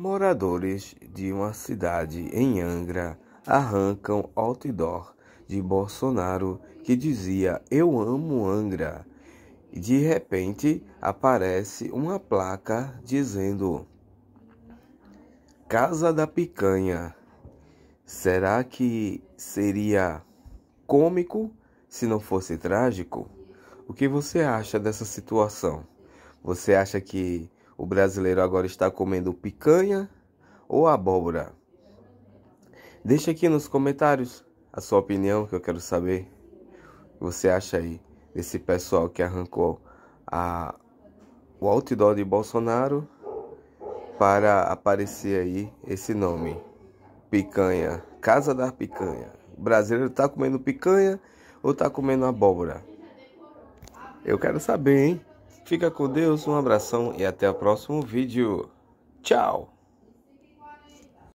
Moradores de uma cidade em Angra arrancam outdoor de Bolsonaro que dizia Eu amo Angra. E de repente aparece uma placa dizendo Casa da Picanha. Será que seria cômico se não fosse trágico? O que você acha dessa situação? Você acha que o brasileiro agora está comendo picanha ou abóbora? Deixa aqui nos comentários a sua opinião que eu quero saber. O que você acha aí desse pessoal que arrancou a, o outdoor de Bolsonaro para aparecer aí esse nome? Picanha, Casa da Picanha. O brasileiro está comendo picanha ou está comendo abóbora? Eu quero saber, hein? Fica com Deus, um abração e até o próximo vídeo. Tchau!